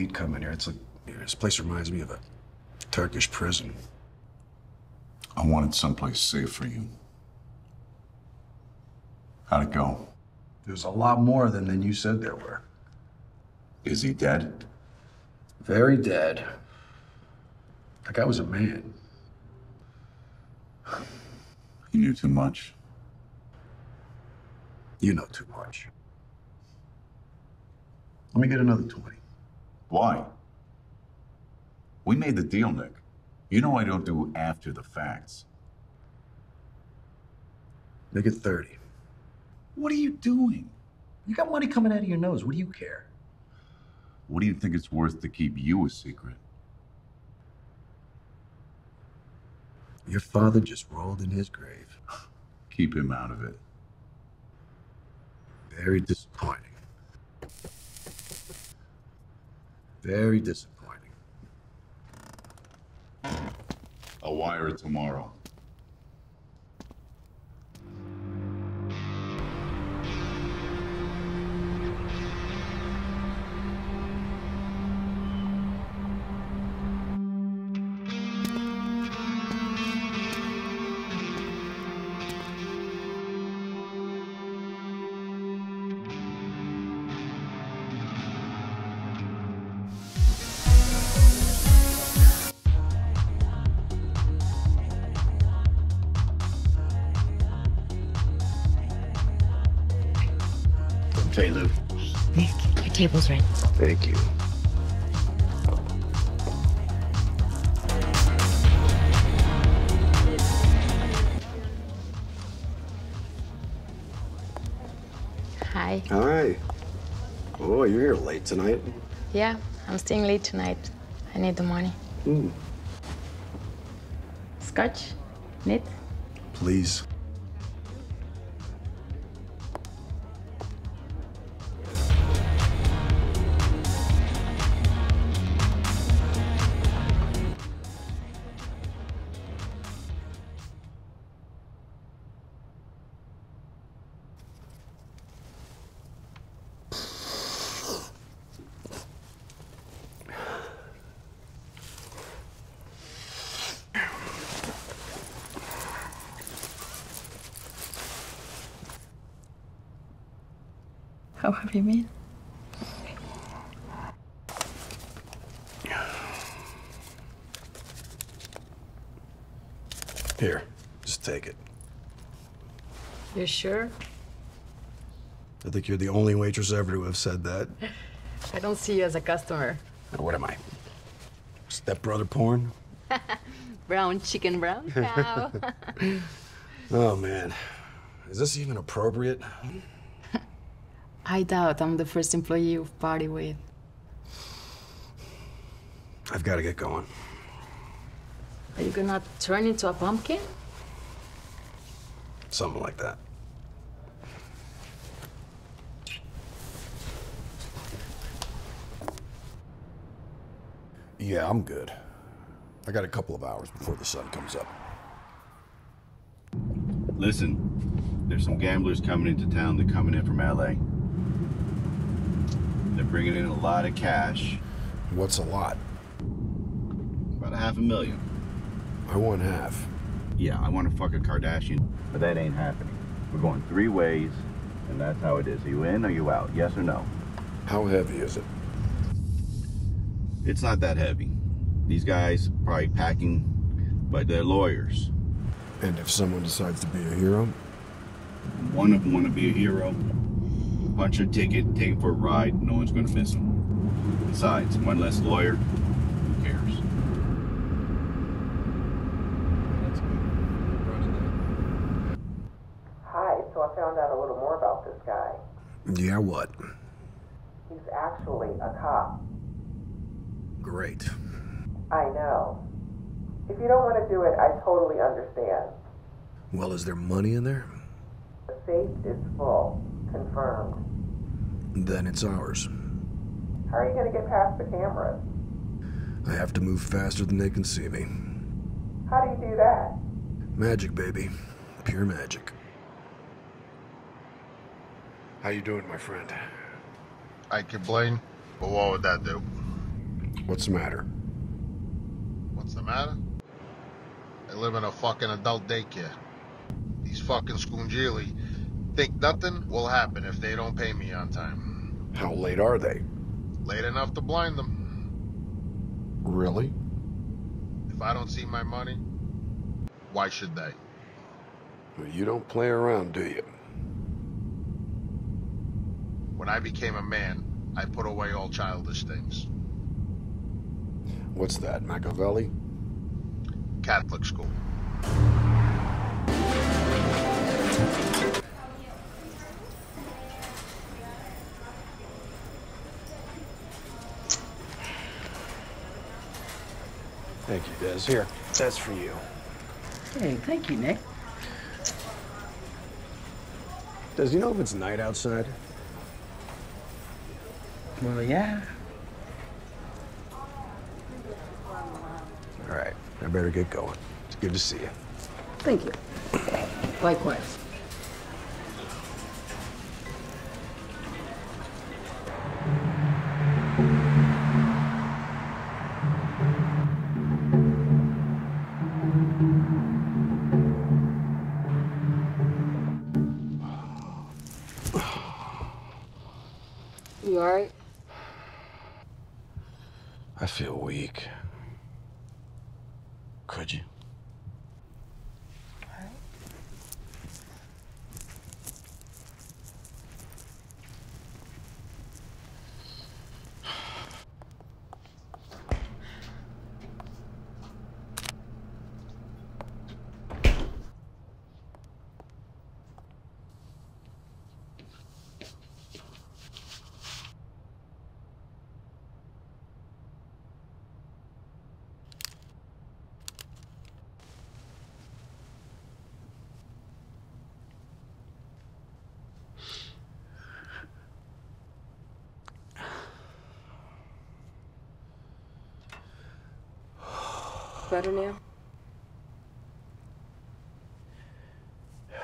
hate coming here. It's like this place reminds me of a Turkish prison. I wanted someplace safe for you. How'd it go? There's a lot more than, than you said there were. Is he dead? Very dead. That guy was a man. He knew too much. You know too much. Let me get another 20. Why? We made the deal, Nick. You know I don't do after the facts. Make it 30. What are you doing? You got money coming out of your nose. What do you care? What do you think it's worth to keep you a secret? Your father just rolled in his grave. Keep him out of it. Very disappointing. Very disappointing. I'll wire it tomorrow. Table's ready. Thank you. Hi. Hi. Oh, you're here late tonight. Yeah, I'm staying late tonight. I need the money. Hmm. Scotch? Knit? Please. How have you mean? Here, just take it. You sure? I think you're the only waitress ever to have said that. I don't see you as a customer. Now, what am I? Stepbrother porn? Brown chicken, brown cow. Oh, man. Is this even appropriate? I doubt I'm the first employee you've party with. I've got to get going. Are you gonna turn into a pumpkin? Something like that. Yeah, I'm good. I got a couple of hours before the sun comes up. Listen, there's some gamblers coming into town. They're coming in from LA. They're bringing in a lot of cash, What's a lot? about a half a million. I want half. Yeah, I want to fuck a Kardashian, but that ain't happening. We're going three ways, and that's how it is. Are you in or you out? Yes or no? How heavy is it? It's not that heavy. These guys probably packing, but they're lawyers. And if someone decides to be a hero, One of them want to be a hero. Punch your ticket, take him for a ride. No one's going to miss him. Besides, one less lawyer. Who cares? Hi, so I found out a little more about this guy. yeah, what? He's actually a cop. Great. I know. If you don't want to do it, I totally understand. Well, is there money in there? The safe is full. Confirmed. Then it's ours. How are you going to get past the cameras? I have to move faster than they can see me. How do you do that? Magic, baby. Pure magic. How you doing, my friend? I complain, but what would that do? What's the matter? What's the matter? I live in a fucking adult daycare. These fucking scungilli think nothing will happen if they don't pay me on time. How late are they? Late enough to blind them. Really? If I don't see my money, why should they? Well, you don't play around, do you? When I became a man, I put away all childish things. What's that, Machiavelli? Catholic school. Thank you, Des. Here, that's for you. Hey, thank you, Nick. Des, you know if it's night outside? Well, yeah. All right, I better get going. It's good to see you. Thank you. Likewise. Better now? Yeah.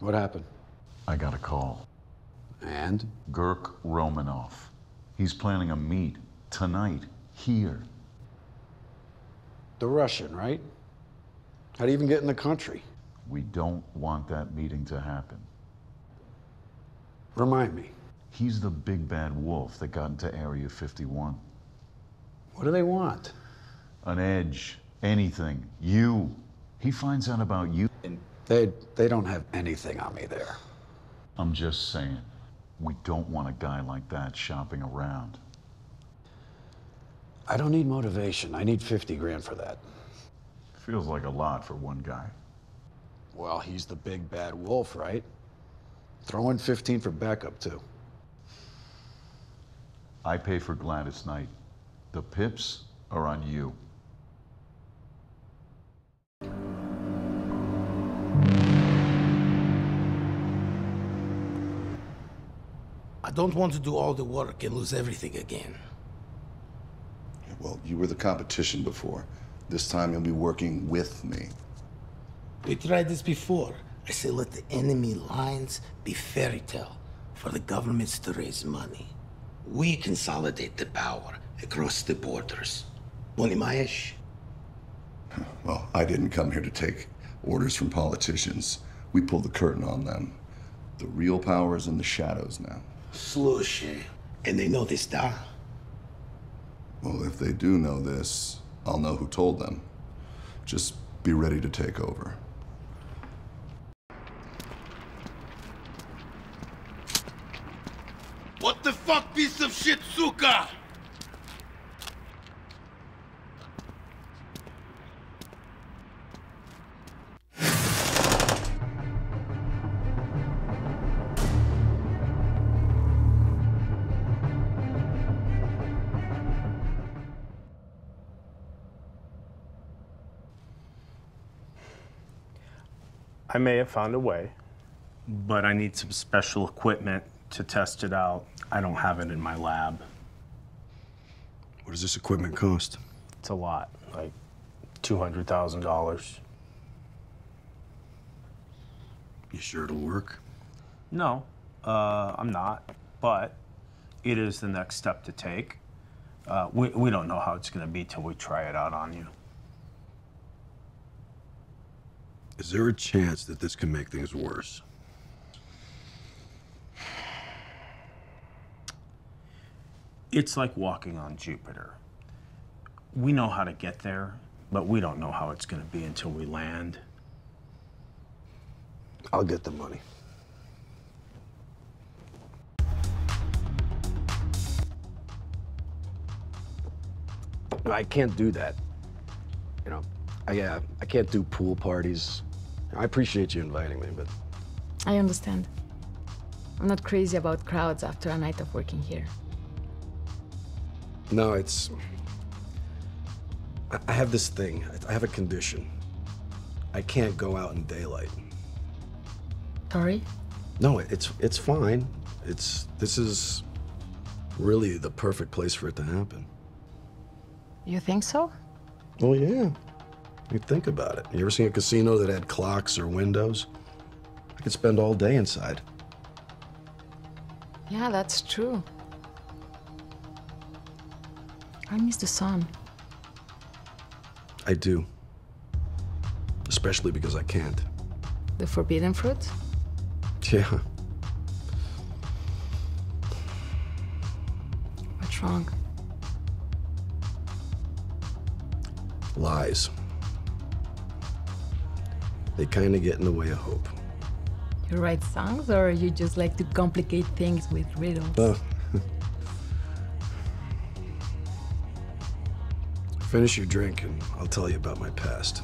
What happened? I got a call. And? Girk Romanov. He's planning a meet tonight here. The Russian, right? How'd he even get in the country? We don't want that meeting to happen. Remind me. He's the big bad wolf that got into Area 51. What do they want? An edge, anything, you. He finds out about you. They they don't have anything on me there. I'm just saying, we don't want a guy like that shopping around. I don't need motivation. I need 50 grand for that. Feels like a lot for one guy. Well, he's the big bad wolf, right? Throw in 15 for backup, too. I pay for Gladys Knight. The pips are on you. I don't want to do all the work and lose everything again. Well, you were the competition before. This time you'll be working with me. We tried this before. I say let the enemy lines be fairy tale for the governments to raise money. We consolidate the power across the borders. Bonimayesh. Well, I didn't come here to take orders from politicians. We pulled the curtain on them. The real power is in the shadows now. Slush. And they know this, da? Well, if they do know this, I'll know who told them. Just be ready to take over. What the fuck, piece of shit, suka? May have found a way, but I need some special equipment to test it out. I don't have it in my lab. What does this equipment cost? It's a lot, like $200,000. You sure it'll work? No, uh, I'm not, but it is the next step to take. Uh, we, we don't know how it's going to be till we try it out on you. Is there a chance that this can make things worse? It's like walking on Jupiter. We know how to get there, but we don't know how it's going to be until we land. I'll get the money. I can't do that. You know, I, uh, I can't do pool parties. I appreciate you inviting me, but I understand. I'm not crazy about crowds after a night of working here. no, it's. I- have this thing. I have a condition. I can't go out in daylight. Sorry? No, it's it's fine. It's this is really the perfect place for it to happen. You think so? Well, yeah. You think about it. You ever seen a casino that had clocks or windows? I could spend all day inside. Yeah, that's true. I miss the sun. I do. Especially because I can't. The forbidden fruit? Yeah. What's wrong? Lies. They kind of get in the way of hope. You write songs or you just like to complicate things with riddles? Finish your drink and I'll tell you about my past.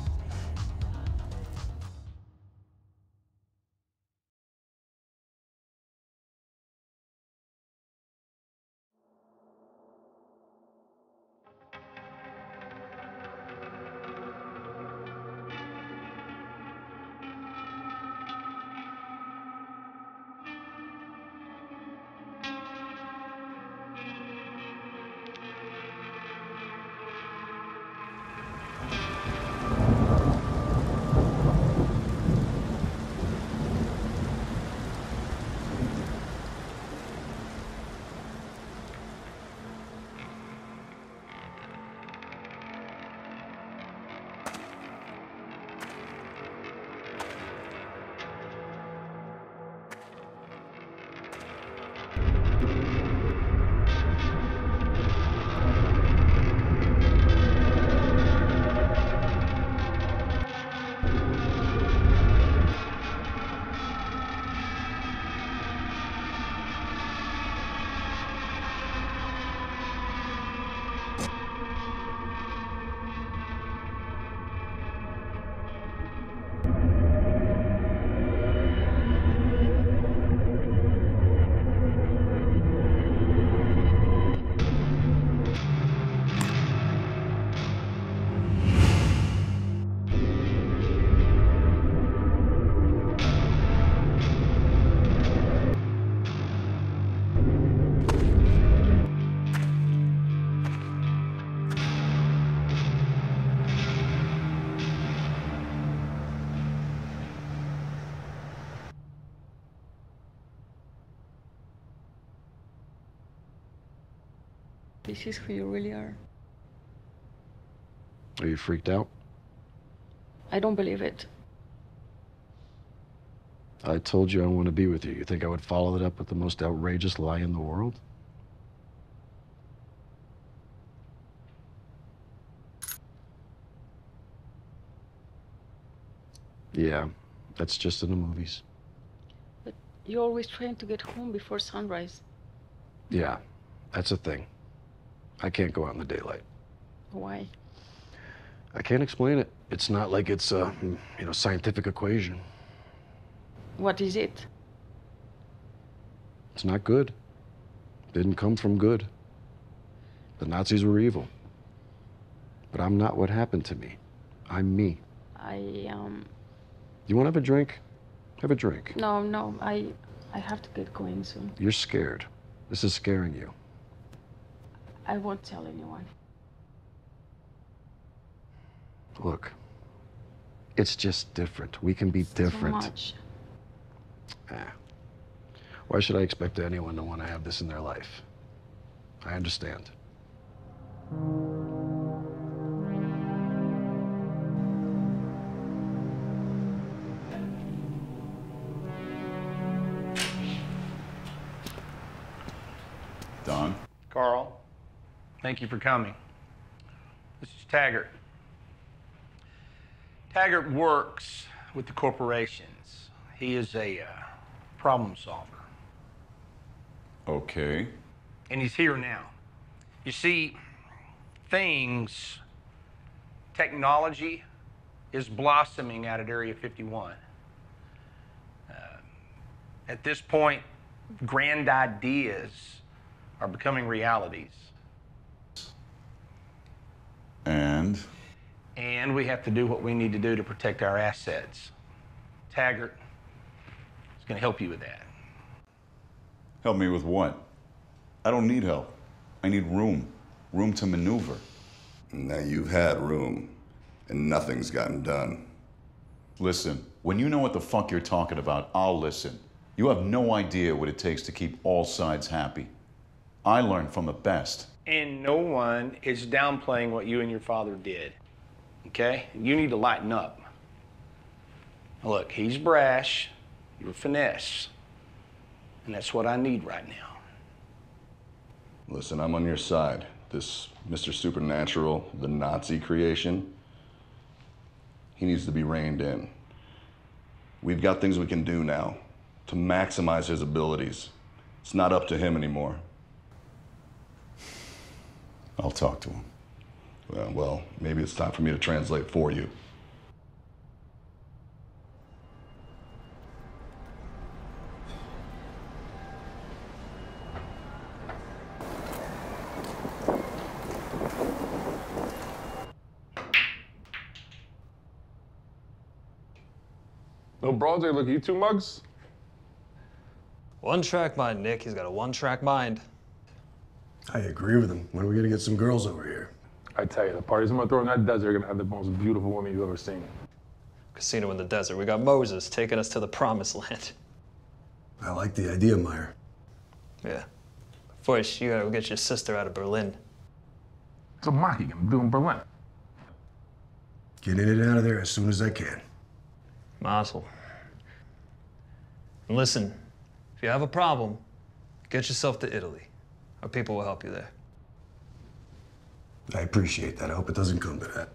This is who you really are. Are you freaked out? I don't believe it. I told you I want to be with you. You think I would follow it up with the most outrageous lie in the world? Yeah, that's just in the movies. But you're always trying to get home before sunrise. Yeah, that's a thing. I can't go out in the daylight. Why? I can't explain it. It's not like it's a, you know, scientific equation. What is it? It's not good. Didn't come from good. The Nazis were evil. But I'm not what happened to me. I'm me. I um You want to have a drink? Have a drink. No, no, I, I have to get going soon. You're scared. This is scaring you. I won't tell anyone. Look, it's just different. We can be different. So much. Ah. Why should I expect anyone to want to have this in their life? I understand. Thank you for coming. This is Taggart. Taggart works with the corporations. He is a uh, problem solver, Okay. and he's here now. You see, things, technology is blossoming out at Area 51. Uh, at this point, grand ideas are becoming realities. And? And we have to do what we need to do to protect our assets. Taggart is going to help you with that. Help me with what? I don't need help. I need room. Room to maneuver. Now you've had room, and nothing's gotten done. Listen, when you know what the fuck you're talking about, I'll listen. You have no idea what it takes to keep all sides happy. I learn from the best. And no one is downplaying what you and your father did. Okay? You need to lighten up. Look, he's brash, you're finesse. And that's what I need right now. Listen, I'm on your side. This Mr. Supernatural, the Nazi creation, he needs to be reined in. We've got things we can do now to maximize his abilities. It's not up to him anymore. I'll talk to him. Well, well, maybe it's time for me to translate for you. No bros, they look at you two mugs. One track mind, Nick. He's got a one track mind. I agree with him. When are we gonna get some girls over here? I tell you, the parties I'm gonna throw in that desert are gonna have the most beautiful women you've ever seen. Casino in the desert. We got Moses taking us to the promised land. I like the idea, Meyer. Yeah. First, you gotta go get your sister out of Berlin. It's a Maki, I'm doing Berlin. Get in and out of there as soon as I can. Mazel. And listen, if you have a problem, get yourself to Italy. Our people will help you there. I appreciate that. I hope it doesn't come to that.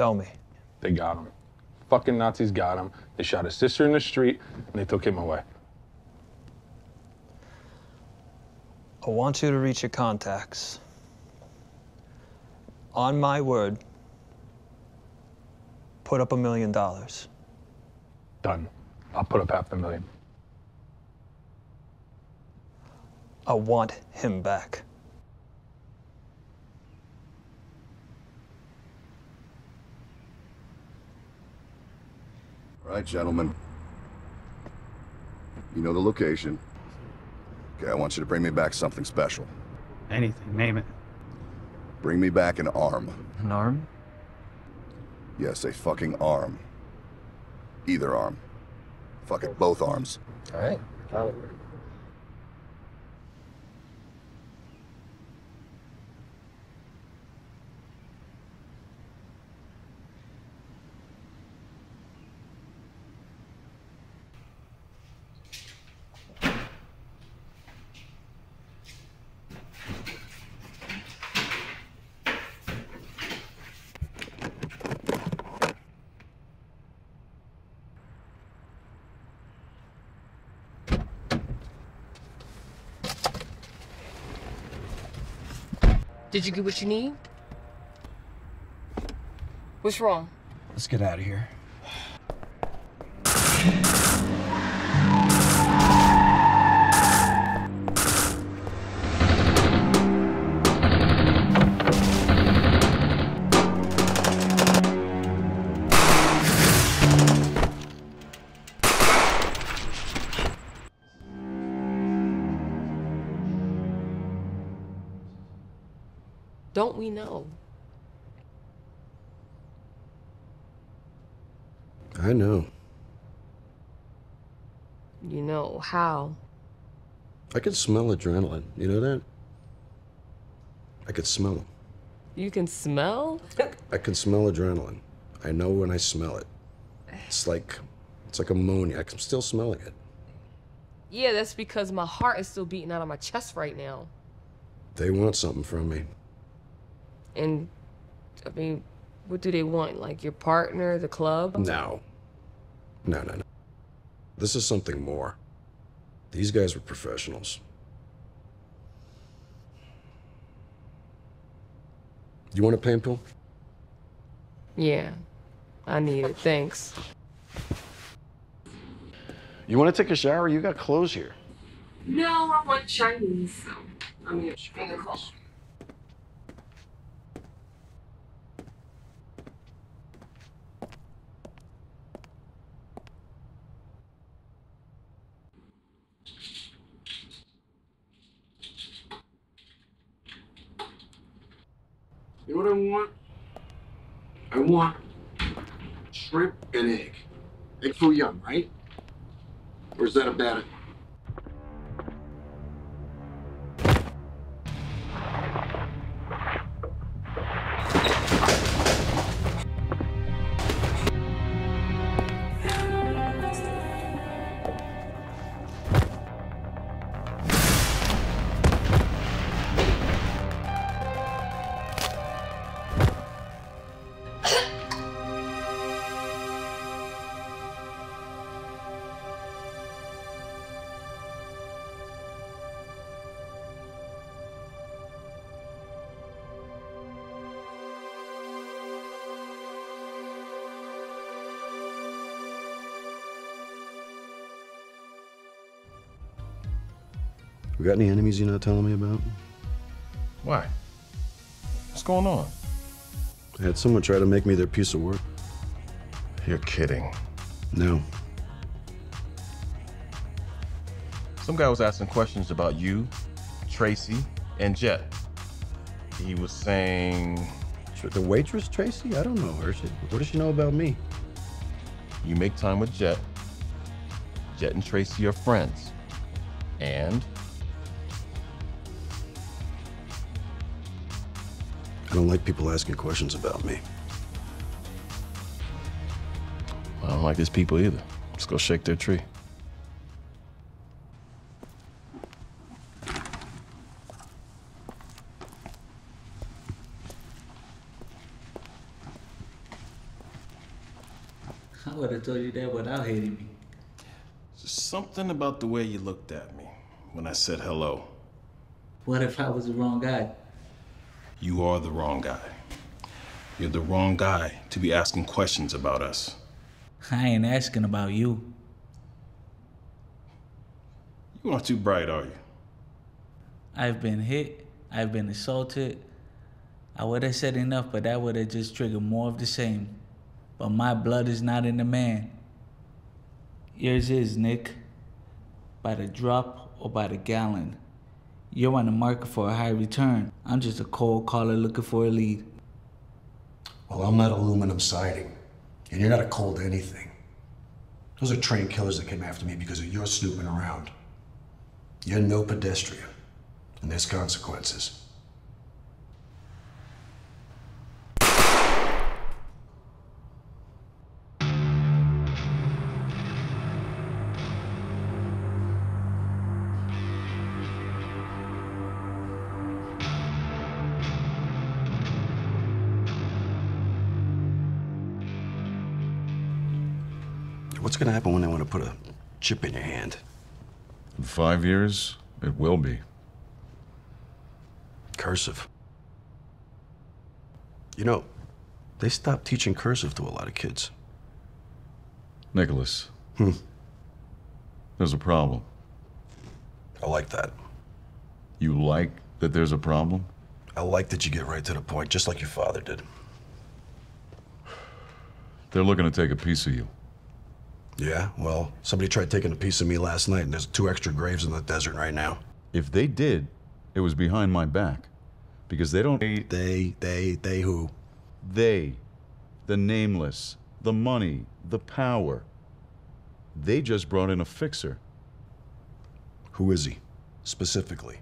Tell me. They got him. Fucking Nazis got him. They shot his sister in the street and they took him away. I want you to reach your contacts. On my word, put up a million dollars. Done. I'll put up half a million. I want him back. All right, gentlemen. You know the location. Okay, I want you to bring me back something special. Anything, name it. Bring me back an arm. An arm? Yes, a fucking arm. Either arm. Fuck it, both arms. All right. Did you get what you need? What's wrong? Let's get out of here. We know? I know. You know how. I could smell adrenaline. You know that? I could smell it. You can smell? I can smell adrenaline. I know when I smell it. It's like it's like ammonia. I'm still smelling it. yeah, that's because my heart is still beating out of my chest right now. They want something from me. And I mean, what do they want? Like your partner, the club? No. No, no, no. This is something more. These guys were professionals. You want a pain pill? Yeah. I need it. Thanks. You want to take a shower? You got clothes here. No, I want Chinese, so I'm your finger close. What I want? I want shrimp and egg. Egg foo young, right? Or is that a bad? We got any enemies you're not telling me about? Why? What's going on? I had someone try to make me their piece of work. You're kidding. No. Some guy was asking questions about you, Tracy, and Jet. He was saying. The waitress, Tracy? I don't know her. She, what does she know about me? You make time with Jet. Jet and Tracy are friends. And I don't like people asking questions about me. I don't like these people either. Let's go shake their tree. I would have told you that without hating me. Something about the way you looked at me when I said hello. What if I was the wrong guy? You are the wrong guy. You're the wrong guy to be asking questions about us. I ain't asking about you. You aren't too bright, are you? I've been hit. I've been assaulted. I would have said enough, but that would have just triggered more of the same. But my blood is not in the man. Yours is, Nick. By the drop or by the gallon. You're on the market for a high return. I'm just a cold caller looking for a lead. Well, I'm not aluminum siding, and you're not a cold anything. Those are trained killers that came after me because of your snooping around. You're no pedestrian, and there's consequences. Gonna happen when they want to put a chip in your hand? In five years, it will be. Cursive. You know, they stopped teaching cursive to a lot of kids. Nicholas, Hmm. there's a problem. I like that. You like that there's a problem? I like that you get right to the point, just like your father did. They're looking to take a piece of you. Yeah, well, somebody tried taking a piece of me last night, and there's two extra graves in the desert right now. If they did, it was behind my back. Because they don't. They, they, they who? They. The nameless. The money. The power. They just brought in a fixer. Who is he, specifically?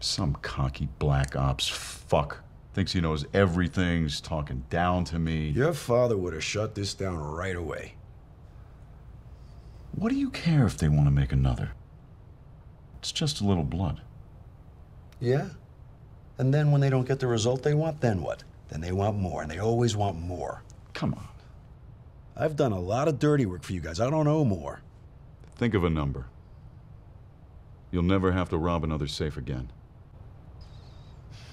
Some cocky black ops fuck. Thinks he knows everything's talking down to me. Your father would have shut this down right away. What do you care if they want to make another? It's just a little blood. Yeah? And then when they don't get the result they want, then what? Then they want more, and they always want more. Come on. I've done a lot of dirty work for you guys. I don't owe more. Think of a number. You'll never have to rob another safe again.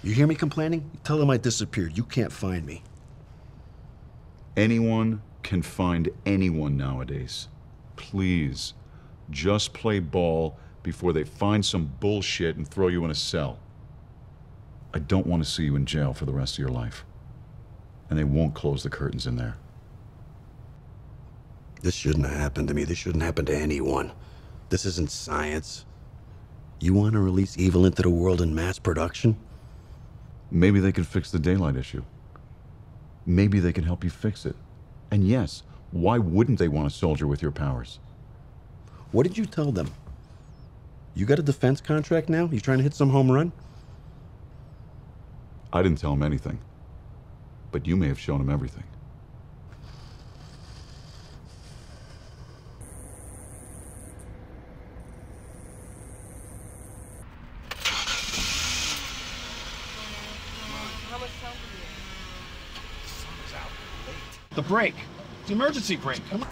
You hear me complaining? Tell them I disappeared. You can't find me. Anyone can find anyone nowadays. Please, just play ball before they find some bullshit and throw you in a cell. I don't want to see you in jail for the rest of your life. And they won't close the curtains in there. This shouldn't have happened to me. This shouldn't happen to anyone. This isn't science. You want to release evil into the world in mass production? Maybe they can fix the daylight issue. Maybe they can help you fix it. And yes, why wouldn't they want a soldier with your powers? What did you tell them? You got a defense contract now? You trying to hit some home run? I didn't tell him anything. But you may have shown him everything. The brake. Emergency brake. Come on.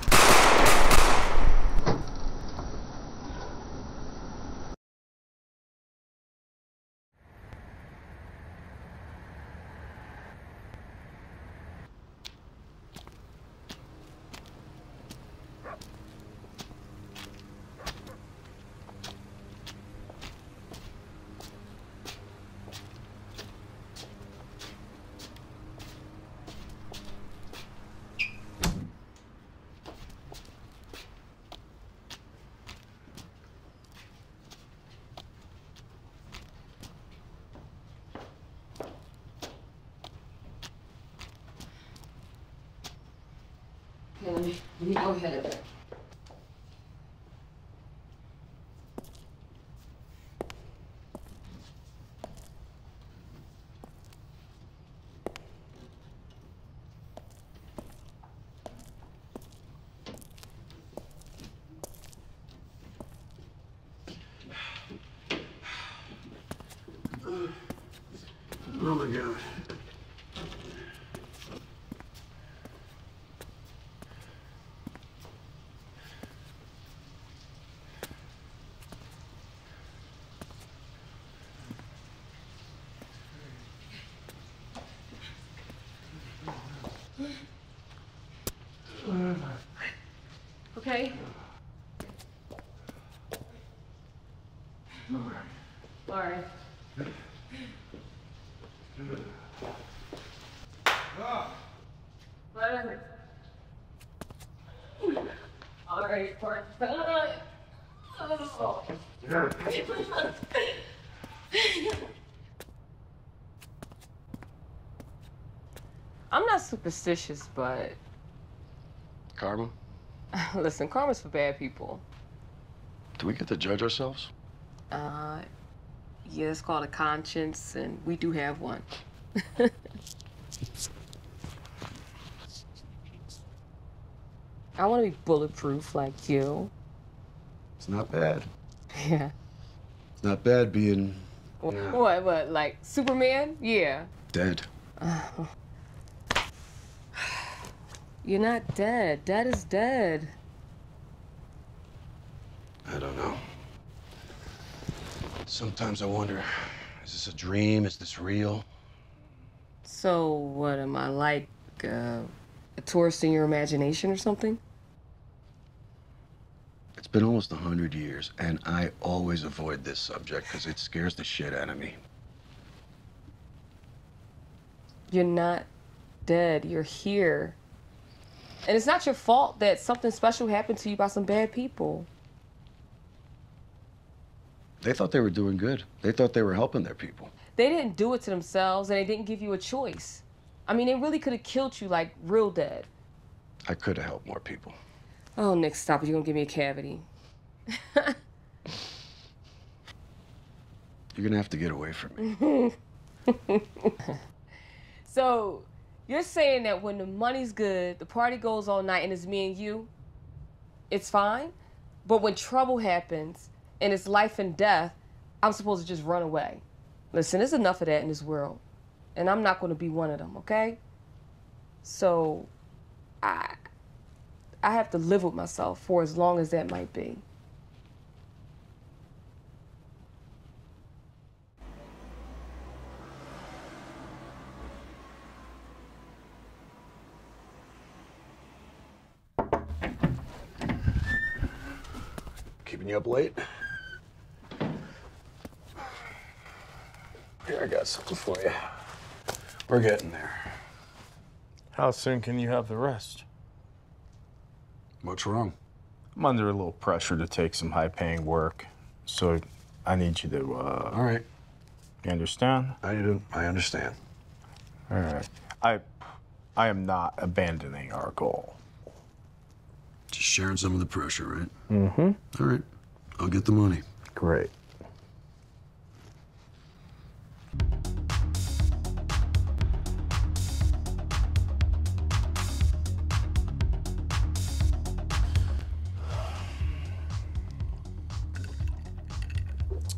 Okay, let me, let me go ahead of it. Oh my god. Okay? All right. All right, part. Oh. I'm not superstitious, but Karma? listen, karma's for bad people. Do we get to judge ourselves? Uh, yeah, it's called a conscience, and we do have one. I want to be bulletproof like you. It's not bad. Yeah. It's not bad being What? What? Like Superman? Yeah. dead. You're not dead. Dad is dead. I don't know. Sometimes I wonder is this a dream? Is this real? So what am I like? Uh, a tourist in your imagination or something? It's been almost a hundred years, and I always avoid this subject because it scares the shit out of me. You're not dead. You're here. And it's not your fault that something special happened to you by some bad people. They thought they were doing good. They thought they were helping their people. They didn't do it to themselves and they didn't give you a choice. I mean, they really could have killed you like real dead. I could have helped more people. Oh, Nick, stop it. You're gonna give me a cavity. You're gonna have to get away from me. so, you're saying that when the money's good, the party goes all night, and it's me and you, it's fine? But when trouble happens and it's life and death, I'm supposed to just run away. Listen, there's enough of that in this world, and I'm not gonna be one of them, okay? So, I. I have to live with myself for as long as that might be. Up late? Here, I got something for you. We're getting there. How soon can you have the rest? What's wrong? I'm under a little pressure to take some high paying work, so I need you to, uh. All right. You understand? I do. I understand. All right. I, I am not abandoning our goal. Just sharing some of the pressure, right? Mm-hmm. All right. I'll get the money. Great.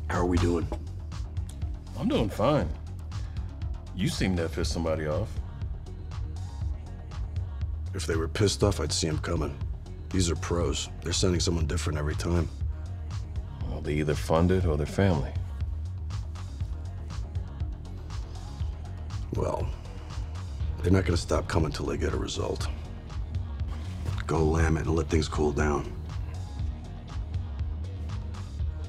How are we doing? I'm doing fine. You seem to have pissed somebody off. If they were pissed off, I'd see them coming. These are pros. They're sending someone different every time. They either fund it or their family. Well, they're not gonna stop coming till they get a result. Go lam it and let things cool down.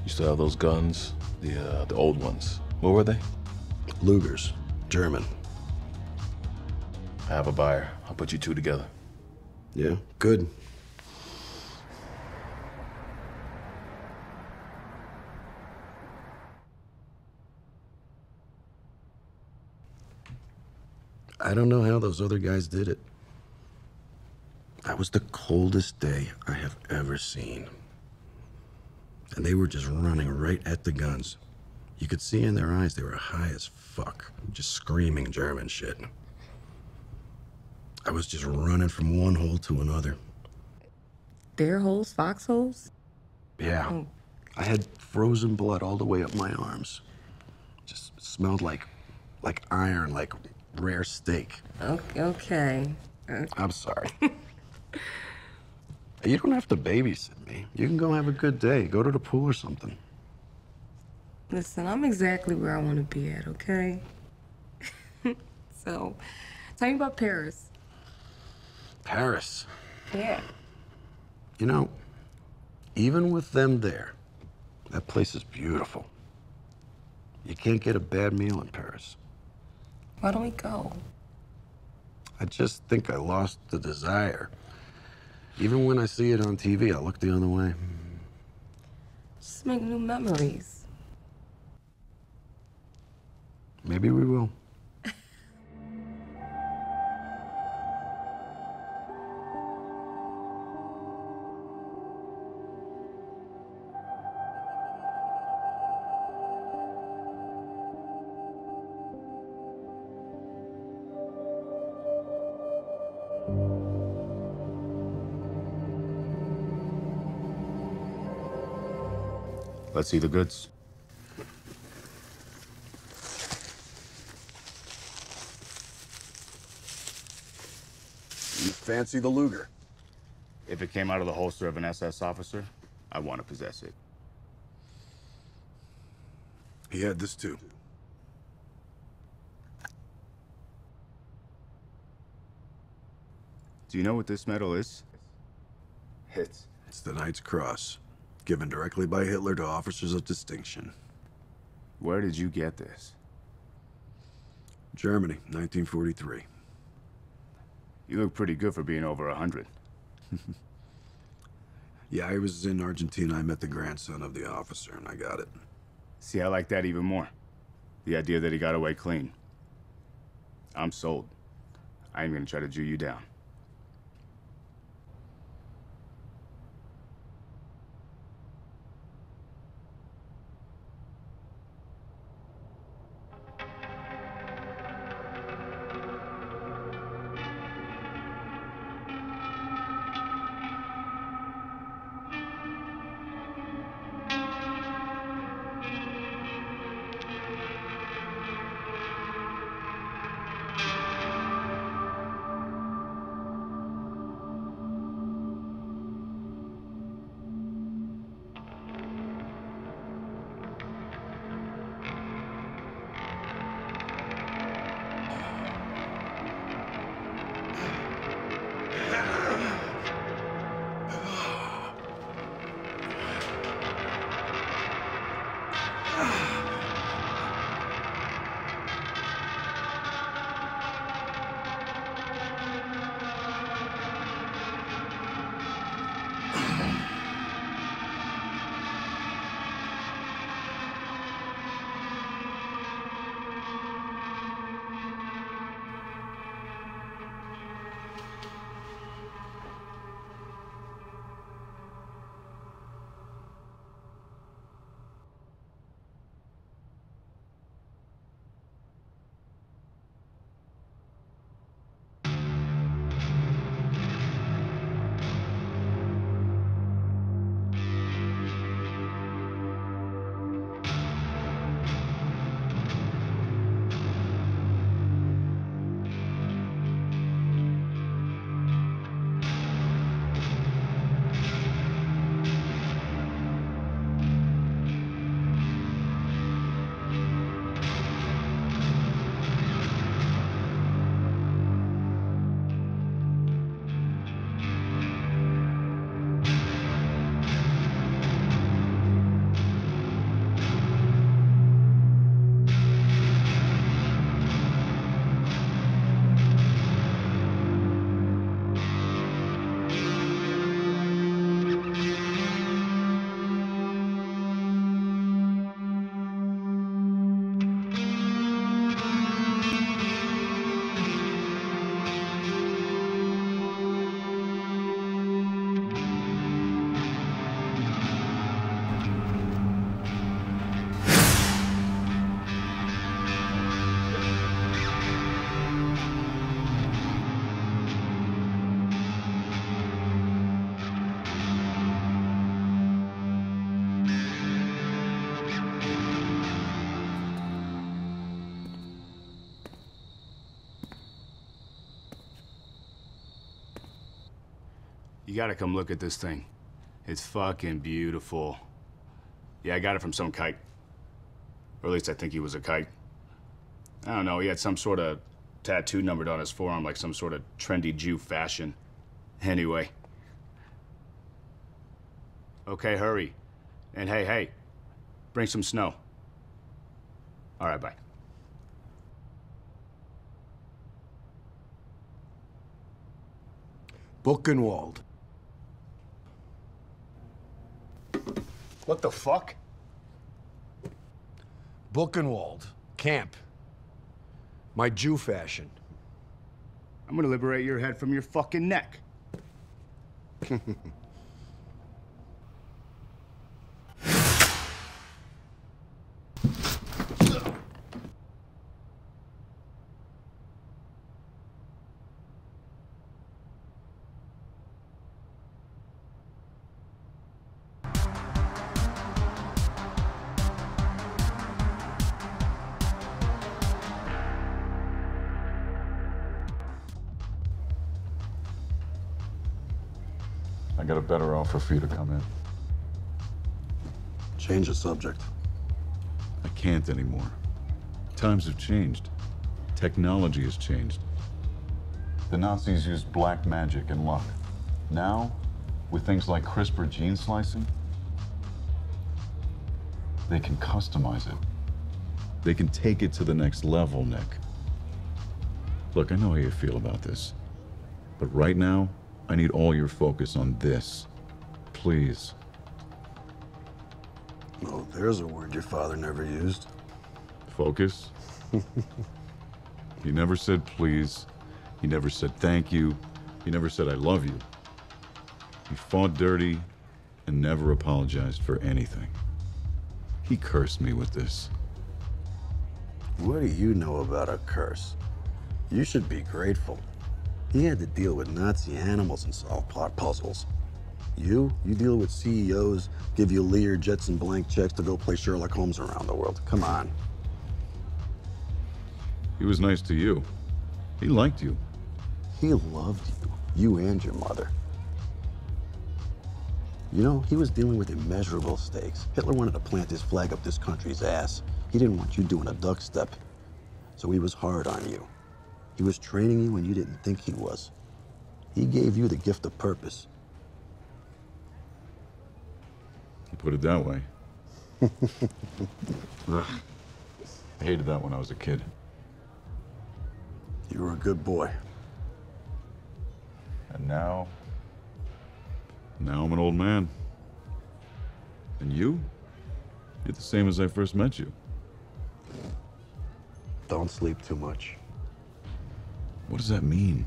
You still have those guns, the uh, the old ones. What were they? Lugers, German. I have a buyer. I'll put you two together. Yeah, good. I don't know how those other guys did it. That was the coldest day I have ever seen. And they were just running right at the guns. You could see in their eyes they were high as fuck, just screaming German shit. I was just running from one hole to another. Bear holes, foxholes? Yeah. Oh. I had frozen blood all the way up my arms. Just smelled like like iron, like rare steak. Okay. okay. I'm sorry. you don't have to babysit me. You can go have a good day. Go to the pool or something. Listen, I'm exactly where I want to be at, okay? so, tell me about Paris. Paris. Yeah. You know, even with them there, that place is beautiful. You can't get a bad meal in Paris. Why don't we go? I just think I lost the desire. Even when I see it on TV, I look the other way. Just make new memories. Maybe we will. Let's see the goods. You fancy the Luger? If it came out of the holster of an SS officer, I want to possess it. He had this too. Do you know what this medal is? It's. It's the Knight's Cross, given directly by Hitler to officers of distinction. Where did you get this? Germany, 1943. You look pretty good for being over a 100. Yeah, I was in Argentina. I met the grandson of the officer, and I got it. See, I like that even more. The idea that he got away clean. I'm sold. I ain't gonna try to Jew you down. You gotta come look at this thing. It's fucking beautiful. Yeah, I got it from some kite. Or at least I think he was a kite. I don't know, he had some sort of tattoo numbered on his forearm, like some sort of trendy Jew fashion. Anyway. Okay, hurry. And hey, hey, bring some snow. All right, bye. Buchenwald. What the fuck? Buchenwald. Camp. My Jew fashion. I'm gonna liberate your head from your fucking neck. for you to come in. Change the subject. I can't anymore. Times have changed. Technology has changed. The Nazis used black magic and luck. Now, with things like CRISPR gene splicing, they can customize it. They can take it to the next level, Nick. Look, I know how you feel about this. But right now, I need all your focus on this. Please. Oh, there's a word your father never used. Focus? he never said please. He never said thank you. He never said I love you. He fought dirty and never apologized for anything. He cursed me with this. What do you know about a curse? You should be grateful. He had to deal with Nazi animals and solve plot puzzles. You, you deal with CEOs, give you Lear jets and blank checks to go play Sherlock Holmes around the world. Come on. He was nice to you. He liked you. He loved you, you and your mother. You know, he was dealing with immeasurable stakes. Hitler wanted to plant his flag up this country's ass. He didn't want you doing a duck step. So he was hard on you. He was training you when you didn't think he was. He gave you the gift of purpose. You put it that way. Ugh. I hated that when I was a kid. You were a good boy. And now, now I'm an old man. And you? You're the same as I first met you. Don't sleep too much. What does that mean?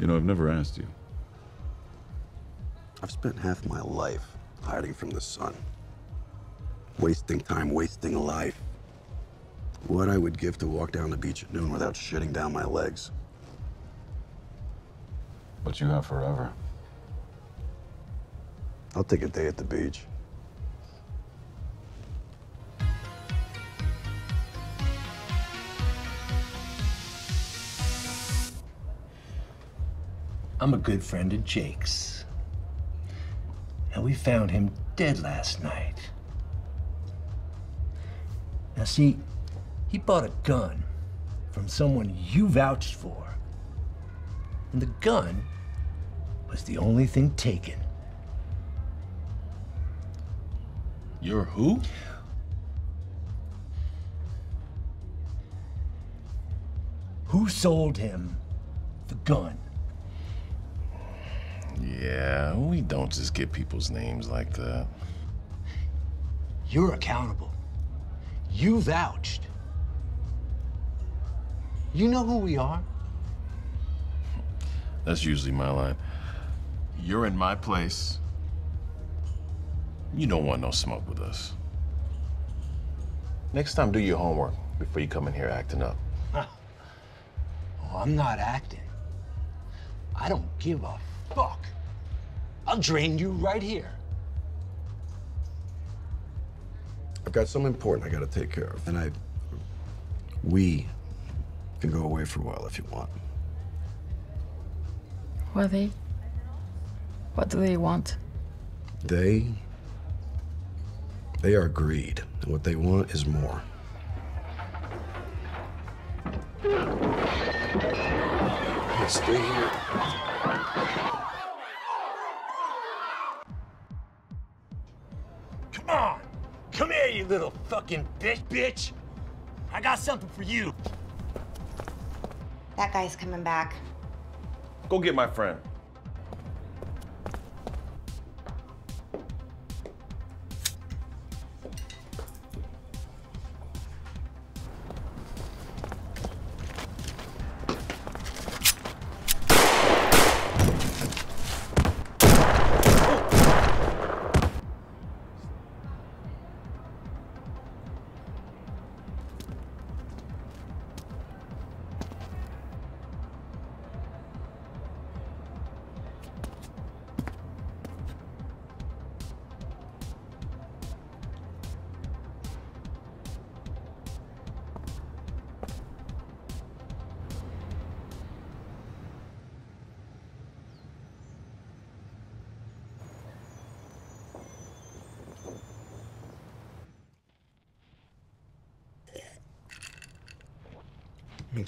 You know, I've never asked you. I've spent half my life hiding from the sun. Wasting time, wasting life. What I would give to walk down the beach at noon without shitting down my legs. But you have forever. I'll take a day at the beach. I'm a good friend of Jake's. And we found him dead last night. Now, see, he bought a gun from someone you vouched for. And the gun was the only thing taken. You're who? Who sold him the gun? Yeah, we don't just get people's names like that. You're accountable. You vouched. You know who we are? That's usually my line. You're in my place. You don't want no smoke with us. Next time, do your homework before you come in here acting up. Oh, I'm not acting. I don't give a fuck. I'll drain you right here. I've got something important I gotta take care of. And I. We can go away for a while if you want. Who are they? What do they want? They. They are greed. And what they want is more. Hey, stay here. You little fucking bitch, bitch! I got something for you. That guy's coming back. Go get my friend.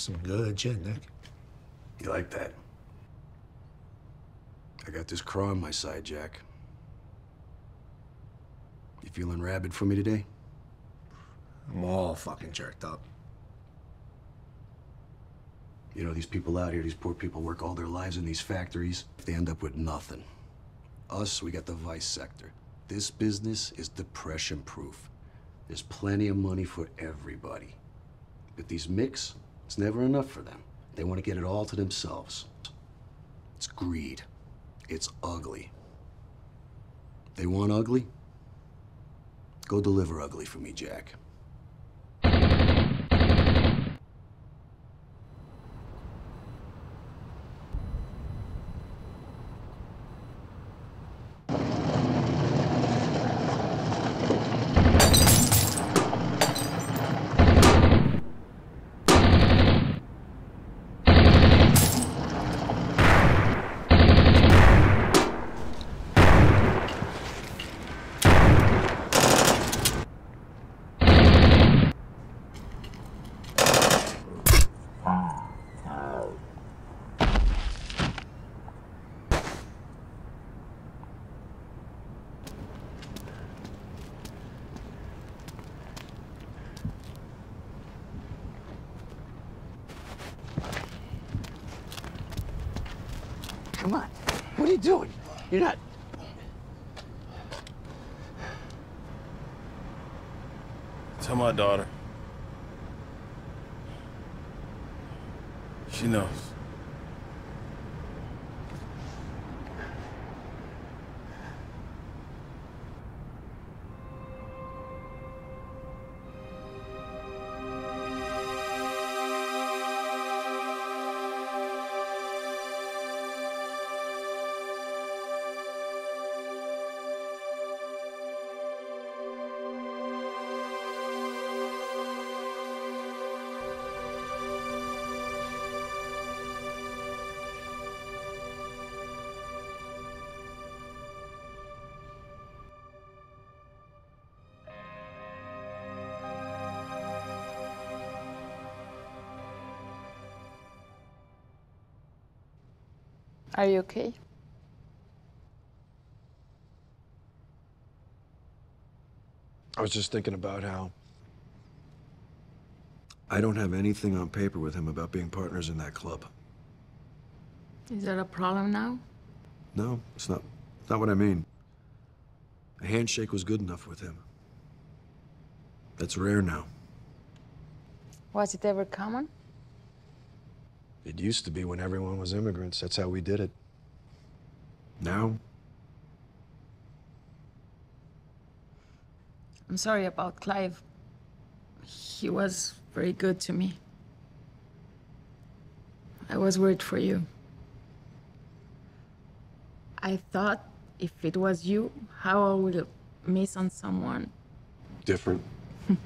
Some good gin, Nick. You like that? I got this craw on my side, Jack. You feeling rabid for me today? I'm all fucking jerked up. You know, these people out here, these poor people work all their lives in these factories. They end up with nothing. Us, we got the vice sector. This business is depression proof. There's plenty of money for everybody. But these mix, it's never enough for them. They want to get it all to themselves. It's greed. It's ugly. They want ugly? Go deliver ugly for me, Jack. Come on. What are you doing? You're not. Tell my daughter. She knows. Are you okay? I was just thinking about how I don't have anything on paper with him about being partners in that club. Is that a problem now? No, it's not. Not what I mean. A handshake was good enough with him. That's rare now. Was it ever common? It used to be when everyone was immigrants. That's how we did it. Now, I'm sorry about Clive. He was very good to me. I was worried for you. I thought if it was you, how I would miss on someone different.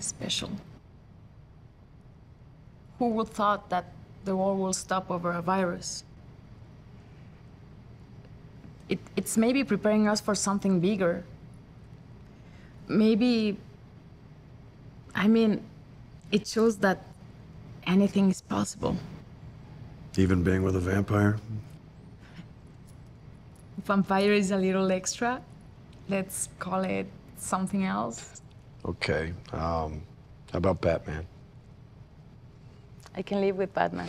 special. Who would thought that the war will stop over a virus? It, it's maybe preparing us for something bigger. Maybe, I mean, it shows that anything is possible. Even being with a vampire? Vampire is a little extra. Let's call it something else. Okay. Um, how about Batman? I can live with Batman.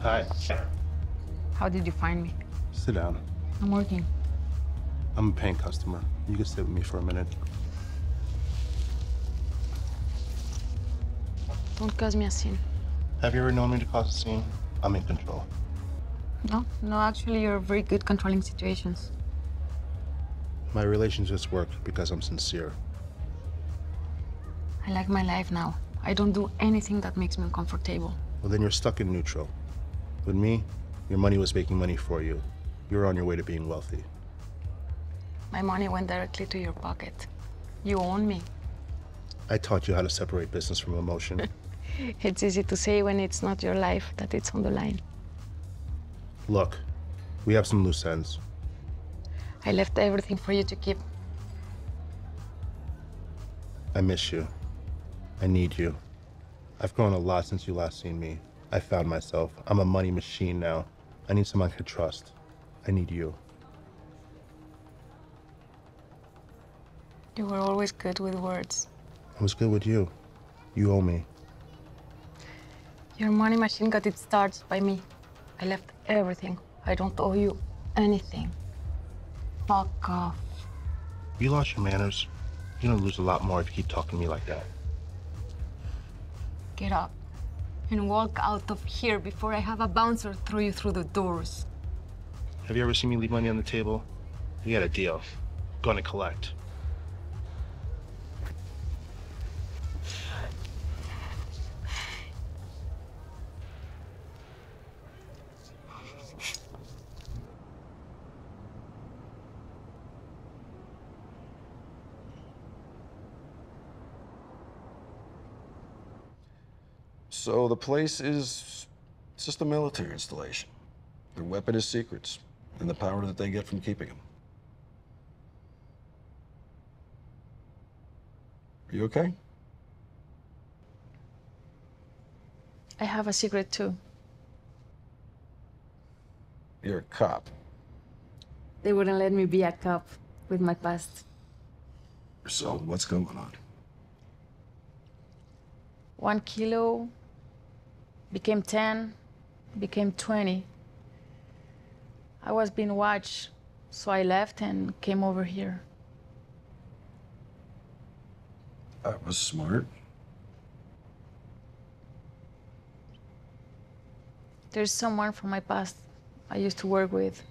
Hi. How did you find me? Sit down. I'm working. I'm a paying customer. You can sit with me for a minute. Don't cause me a scene. Have you ever known me to cause a scene? I'm in control. No, no, actually, you're very good controlling situations. My relationships work because I'm sincere. I like my life now. I don't do anything that makes me uncomfortable. Well, then you're stuck in neutral. With me, your money was making money for you. You're on your way to being wealthy. My money went directly to your pocket. You own me. I taught you how to separate business from emotion. It's easy to say when it's not your life that it's on the line. Look, we have some loose ends. I left everything for you to keep. I miss you. I need you. I've grown a lot since you last seen me. I found myself. I'm a money machine now. I need someone I can trust. I need you. You were always good with words. I was good with you. You owe me. Your money machine got its start by me. I left everything. I don't owe you anything. Fuck off. You lost your manners. You're gonna lose a lot more if you keep talking to me like that. Get up and walk out of here before I have a bouncer throw you through the doors. Have you ever seen me leave money on the table? We had a deal. Gonna collect. So the place is it's just a military installation. Their weapon is secrets, and the power that they get from keeping them. Are you okay? I have a secret too. You're a cop. They wouldn't let me be a cop with my past. So what's going on? One kilo became 10, became 20. I was being watched, so I left and came over here. That was smart. There's someone from my past I used to work with,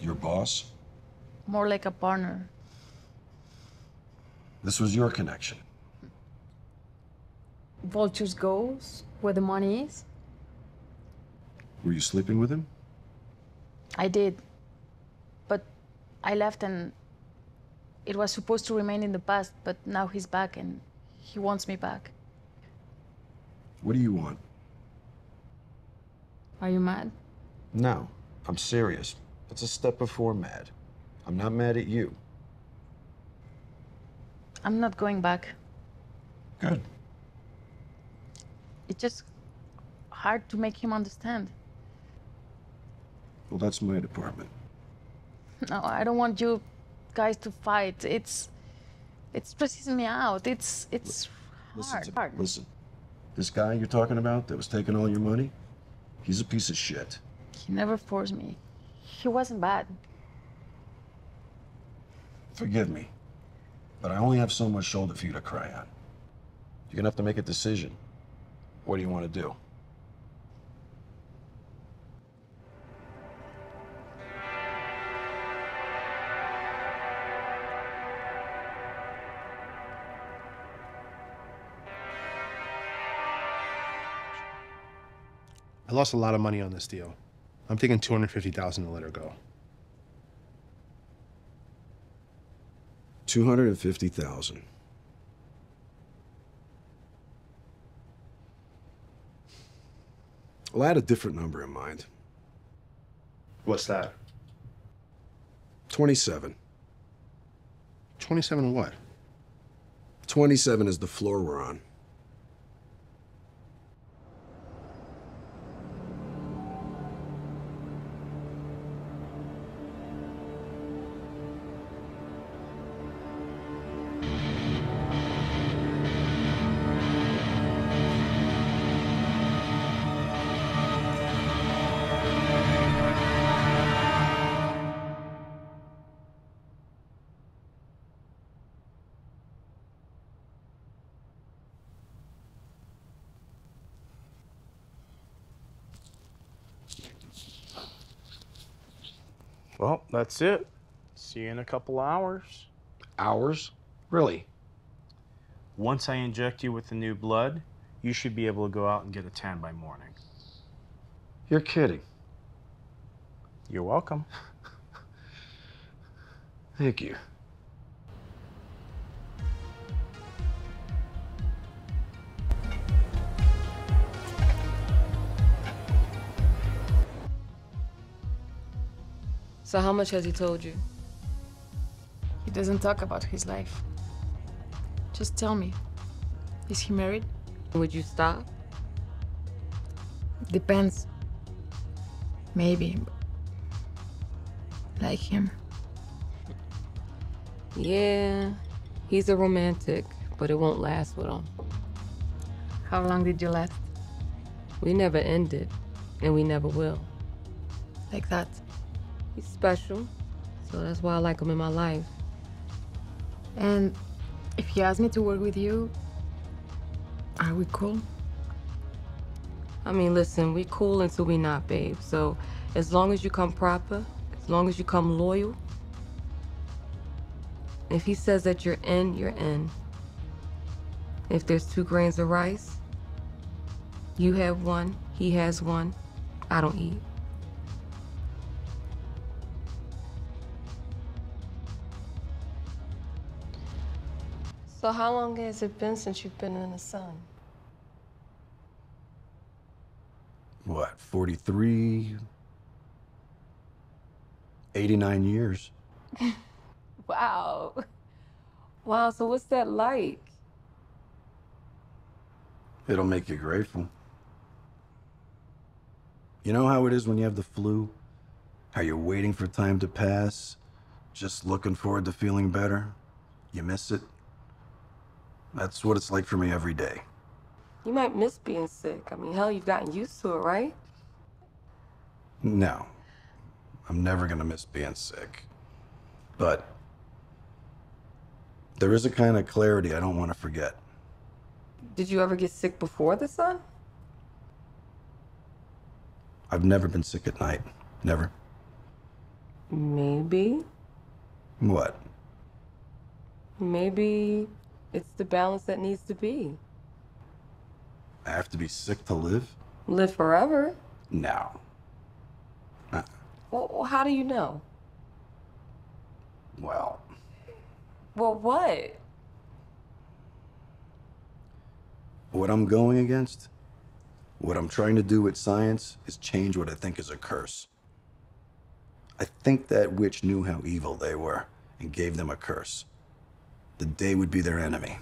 Your boss? more like a partner. This was your connection. Vultures goes where the money is. Were you sleeping with him? I did. But I left and it was supposed to remain in the past, but now he's back and he wants me back. What do you want? Are you mad? No, I'm serious. It's a step before mad. I'm not mad at you. I'm not going back. Good. It's just hard to make him understand. Well, that's my department. No, I don't want you guys to fight. It's it stresses me out. It's it's Listen hard. to hard. Listen. This guy you're talking about that was taking all your money, he's a piece of shit. He never forced me. He wasn't bad. Forgive me, but I only have so much shoulder for you to cry on. You're gonna have to make a decision. What do you want to do? I lost a lot of money on this deal. I'm taking 250,000 to let her go. 250,000. Well, I had a different number in mind. What's that? 27. 27 what? 27 is the floor we're on. Well, that's it. See you in a couple hours. Hours? Really? Once I inject you with the new blood, you should be able to go out and get a tan by morning. You're kidding. You're welcome. Thank you. So how much has he told you? He doesn't talk about his life. Just tell me, is he married? Would you stop? Depends. Maybe. Like him. Yeah, he's a romantic, but it won't last with him. How long did you last? We never ended, and we never will. Like that. He's special, so that's why I like him in my life. And if he asked me to work with you, are we cool? I mean, listen, we cool until we not, babe. So as long as you come proper, as long as you come loyal, if he says that you're in, you're in. If there's two grains of rice, you have one, he has one, I don't eat. So how long has it been since you've been in the sun? What, 43? 89 years. Wow. Wow, so what's that like? It'll make you grateful. You know how it is when you have the flu? How you're waiting for time to pass, just looking forward to feeling better? You miss it? That's what it's like for me every day. You might miss being sick. I mean, hell, you've gotten used to it, right? No. I'm never gonna miss being sick. But there is a kind of clarity I don't want to forget. Did you ever get sick before the sun? I've never been sick at night. Never. Maybe. What? Maybe it's the balance that needs to be. I have to be sick to live? Live forever? No. Uh-uh. Well, well, how do you know? Well, Well, what? what I'm going against, what I'm trying to do with science is change what I think is a curse. I think that witch knew how evil they were and gave them a curse. The day would be their enemy.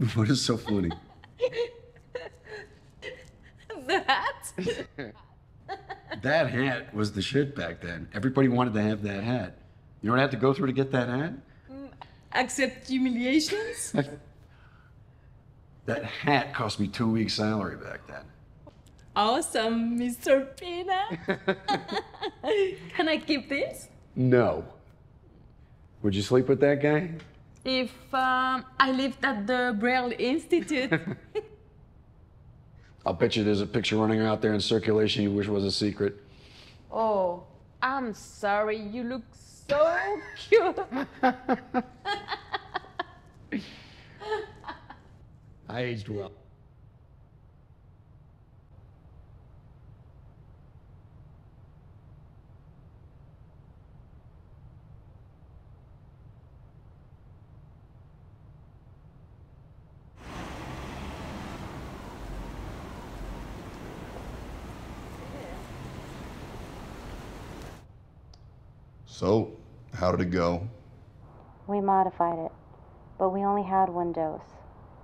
What is so funny? That? That hat was the shit back then. Everybody wanted to have that hat. You know what I had to go through to get that hat? Accept humiliations? That hat cost me two weeks' salary back then. awesome, Mr. Pina. Can I keep this? No. Would you sleep with that guy? If um, I lived at the Braille Institute. I'll bet you there's a picture running out there in circulation you wish was a secret. oh, I'm sorry. You look so cute. I aged well. So, how did it go? We modified it, but we only had one dose.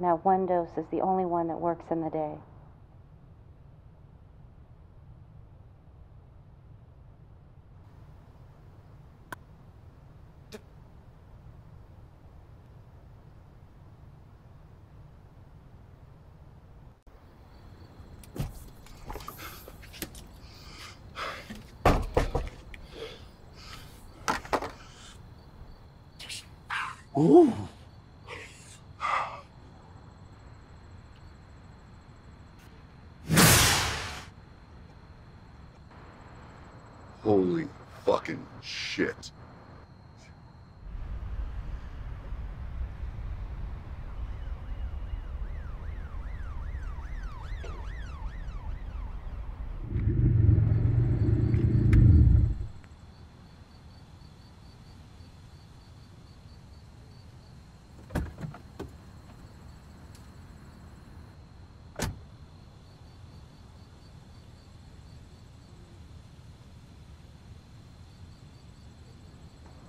Now, one dose is the only one that works in the day. Ooh. Holy fucking shit.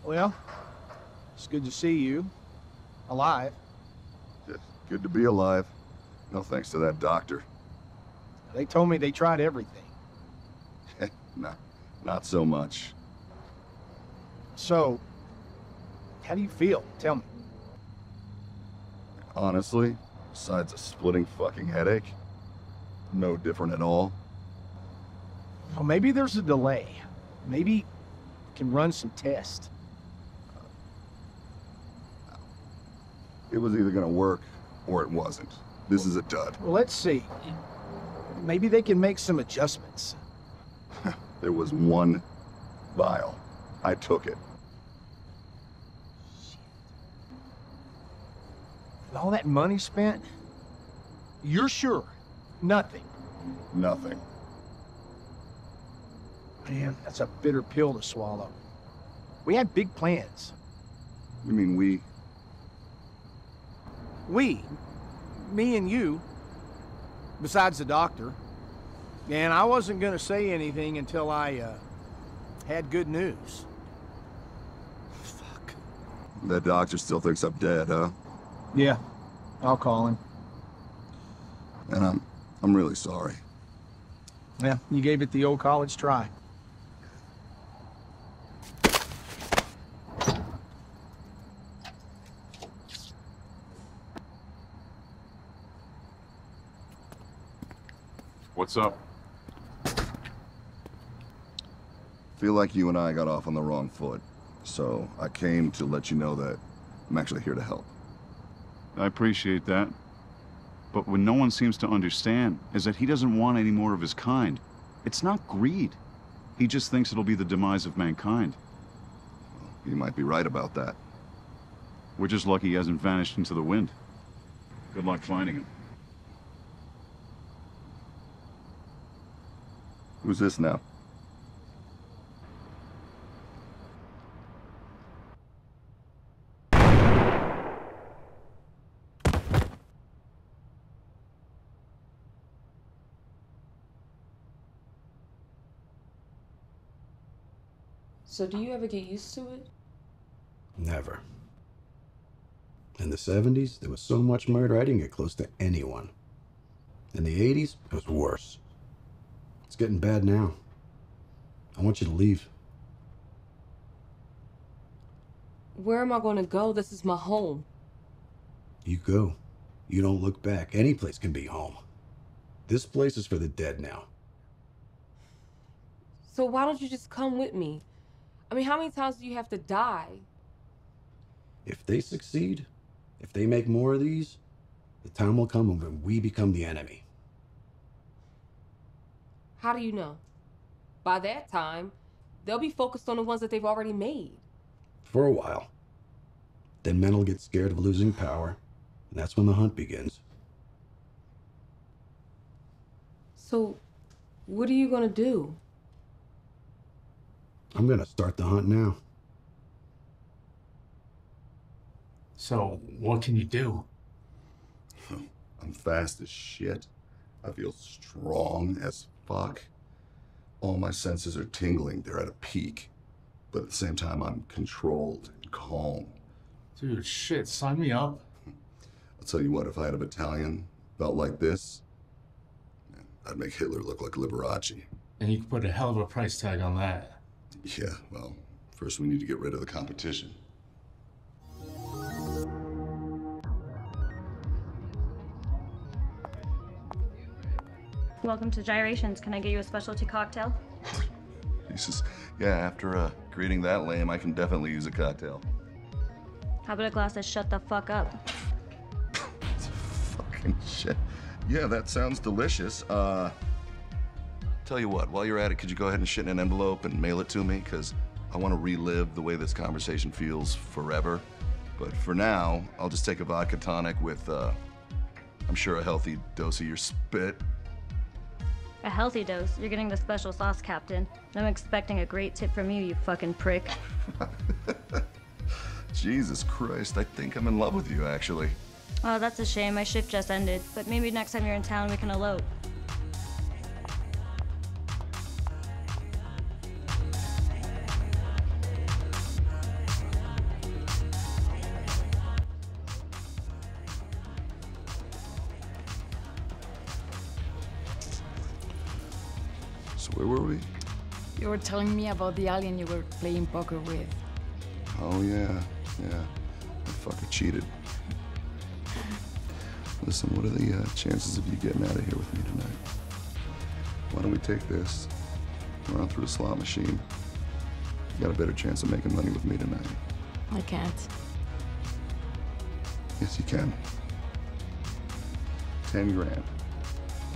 Well, it's good to see you. Alive. Good to be alive. No thanks to that doctor. They told me they tried everything. not, not so much. So, how do you feel? Tell me. Honestly, besides a splitting fucking headache, no different at all. Well, maybe there's a delay. Maybe can run some tests. It was either gonna work or it wasn't. This is a dud. Well, let's see. Maybe they can make some adjustments. There was one vial. I took it. With all that money spent, you're sure nothing. Nothing. Man, that's a bitter pill to swallow. We had big plans. You mean we? We, me and you, besides the doctor. And I wasn't going to say anything until I uh, had good news. Fuck. That doctor still thinks I'm dead, huh? Yeah, I'll call him. And I'm, I'm really sorry. Yeah, you gave it the old college try. What's up? Feel like you and I got off on the wrong foot. So I came to let you know that I'm actually here to help. I appreciate that. But what no one seems to understand is that he doesn't want any more of his kind. It's not greed. He just thinks it'll be the demise of mankind. You might be right about that. We're just lucky he hasn't vanished into the wind. Good luck finding him. Who's this now? So do you ever get used to it? Never. In the 70s, there was so much murder I didn't get close to anyone. In the 80s, it was worse. It's getting bad now. I want you to leave. Where am I going to go? This is my home. You go. You don't look back. Any place can be home. This place is for the dead now. So why don't you just come with me? I mean, how many times do you have to die? If they succeed, if they make more of these, the time will come when we become the enemy. How do you know? By that time, they'll be focused on the ones that they've already made. For a while. Then men will get scared of losing power, and that's when the hunt begins. So, what are you gonna do? I'm gonna start the hunt now. So, what can you do? I'm fast as shit. I feel strong as fuck. All my senses are tingling. They're at a peak. But at the same time, I'm controlled and calm. Dude, shit, sign me up. I'll tell you what, if I had a battalion felt like this, I'd make Hitler look like Liberace. And you could put a hell of a price tag on that. Yeah, well, first we need to get rid of the competition. Welcome to Gyrations. Can I get you a specialty cocktail? Jesus. Yeah, after uh, greeting that lame, I can definitely use a cocktail. How about a glass of shut the fuck up? Fucking shit. Yeah, that sounds delicious. Uh, tell you what, while you're at it, could you go ahead and shit in an envelope and mail it to me? Because I want to relive the way this conversation feels forever. But for now, I'll just take a vodka tonic with, uh, I'm sure, a healthy dose of your spit. A healthy dose. You're getting the special sauce, Captain. I'm expecting a great tip from you, you fucking prick. Jesus Christ, I think I'm in love with you, actually. Oh, that's a shame. My shift just ended. But maybe next time you're in town, we can elope. Telling me about the alien you were playing poker with. Oh yeah, yeah. I fucker cheated. Listen, what are the uh, chances of you getting out of here with me tonight? Why don't we take this, run through the slot machine? You got a better chance of making money with me tonight. I can't. Yes, you can. Ten grand.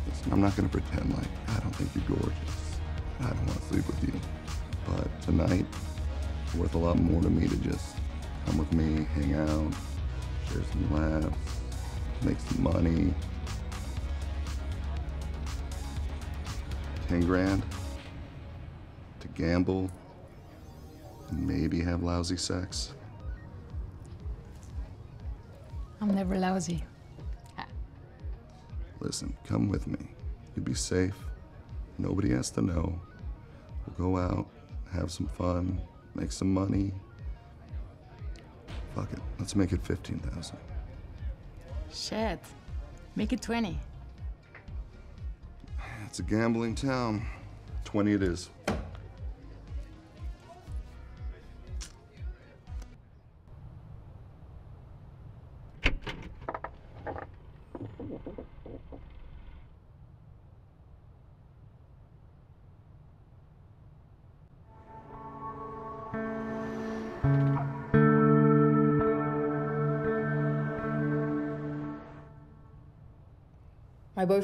Listen, I'm not gonna pretend like I don't think you're gorgeous. I don't want to sleep with you. But tonight, it's worth a lot more to me to just come with me, hang out, share some laughs, make some money. Ten grand to gamble, maybe have lousy sex. I'm never lousy. Listen, come with me. You'll be safe. Nobody has to know. We'll go out, have some fun, make some money. Fuck it. Let's make it 15,000. Shit. Make it 20. It's a gambling town. 20 it is.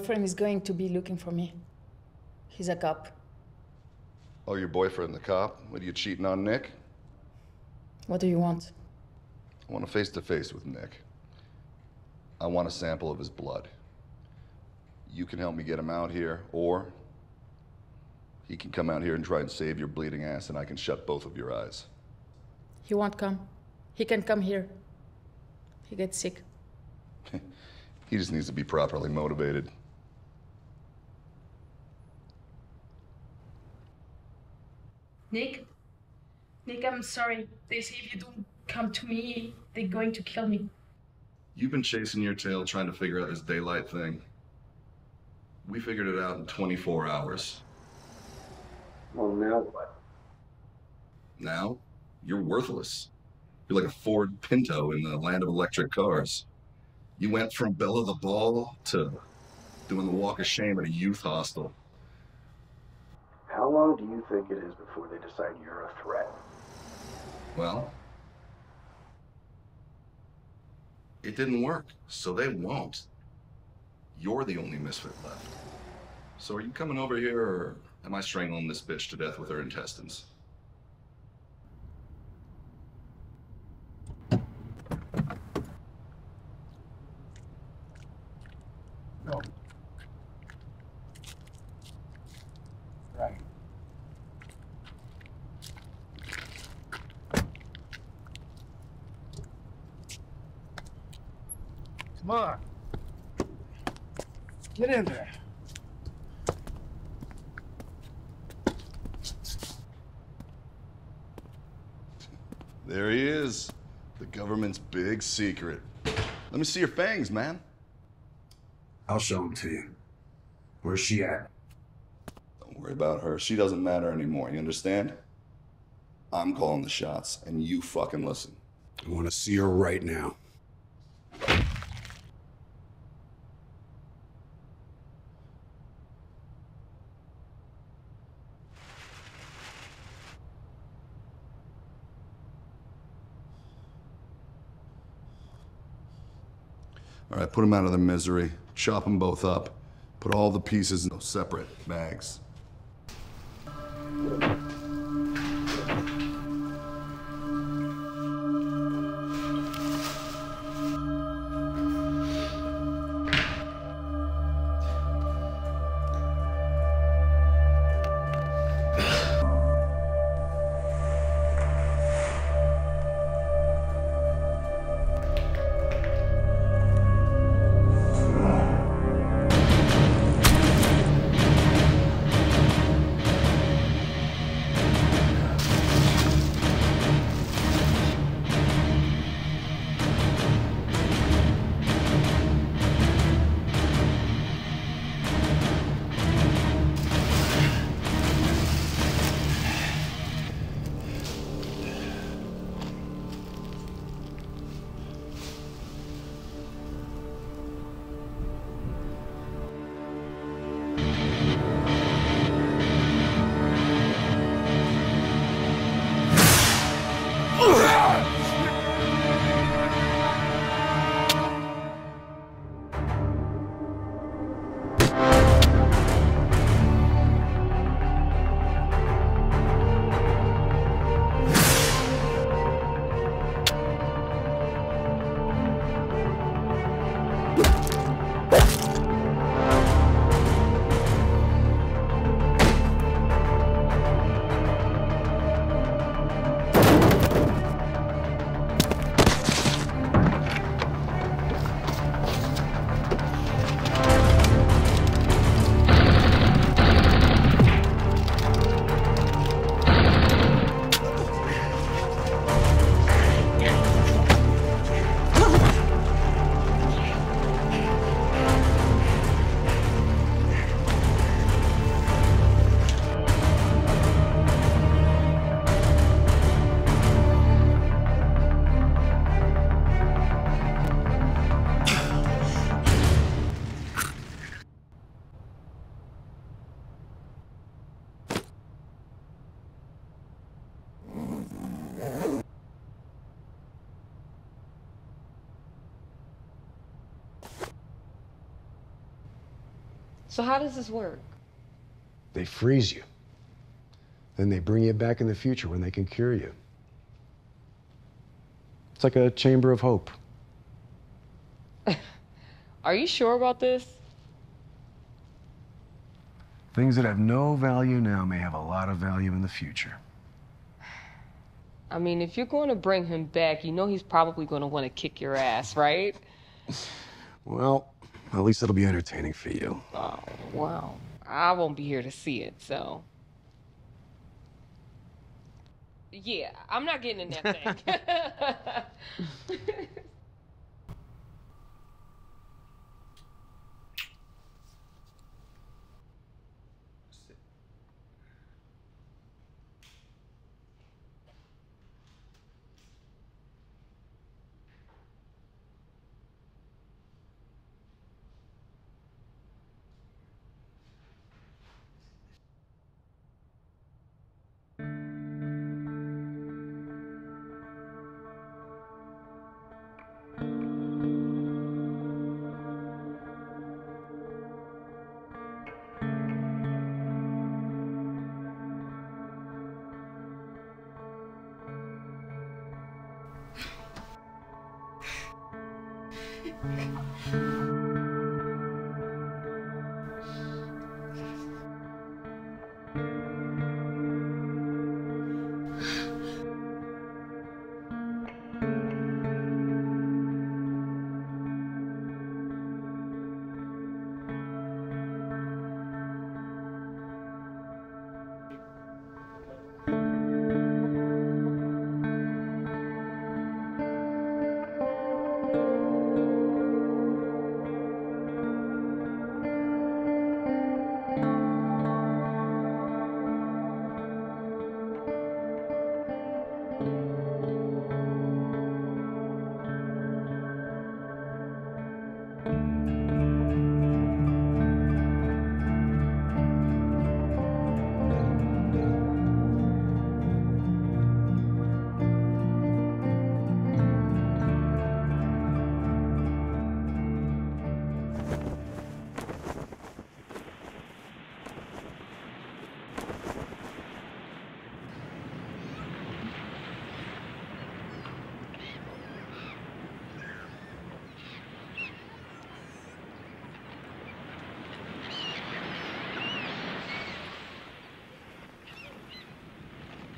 Boyfriend is going to be looking for me. He's a cop. Oh, your boyfriend, the cop? What are you cheating on Nick? What do you want? I want a face to face with Nick. I want a sample of his blood. You can help me get him out here, or he can come out here and try and save your bleeding ass, and I can shut both of your eyes. He won't come. He can come here. He gets sick. He just needs to be properly motivated. Nick? Nick, I'm sorry. They say if you don't come to me, they're going to kill me. You've been chasing your tail trying to figure out this daylight thing. We figured it out in 24 hours. Well, now what? Now, you're worthless. You're like a Ford Pinto in the land of electric cars. You went from Bella the Ball to doing the walk of shame at a youth hostel. How long do you think it is before they decide you're a threat? Well, it didn't work, so they won't. You're the only misfit left. So are you coming over here, or am I strangling this bitch to death with her intestines? No. Right. Come on. Get in there. There he is. The government's big secret. Let me see your fangs, man. I'll show them to you. Where's she at? Don't worry about her. She doesn't matter anymore. You understand? I'm calling the shots, and you fucking listen. I want to see her right now. All right, put them out of their misery. Chop them both up. Put all the pieces in those separate bags. So how does this work? They freeze you. Then they bring you back in the future when they can cure you. It's like a chamber of hope. Are you sure about this? Things that have no value now may have a lot of value in the future. I mean, if you're going to bring him back, you know he's probably going to want to kick your ass, right? Well, at least it'll be entertaining for you. Oh, wow. I won't be here to see it, so. Yeah, I'm not getting in that thing.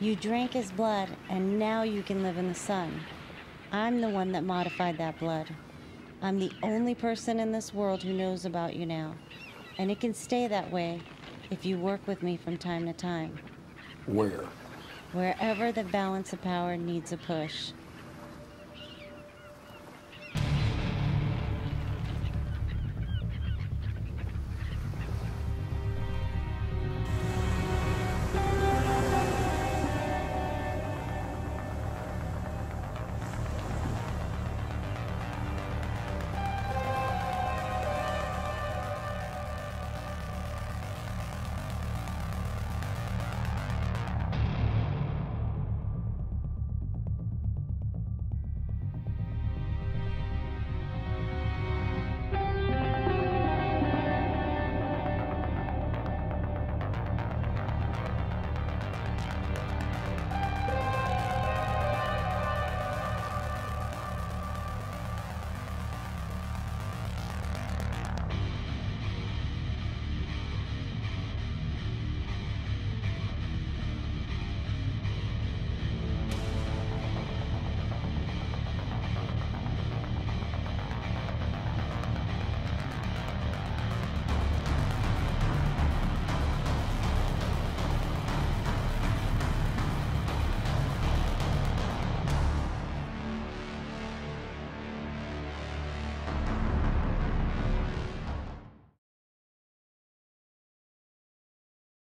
You drank his blood, and now you can live in the sun. I'm the one that modified that blood. I'm the only person in this world who knows about you now. And it can stay that way if you work with me from time to time. Where? Wherever the balance of power needs a push.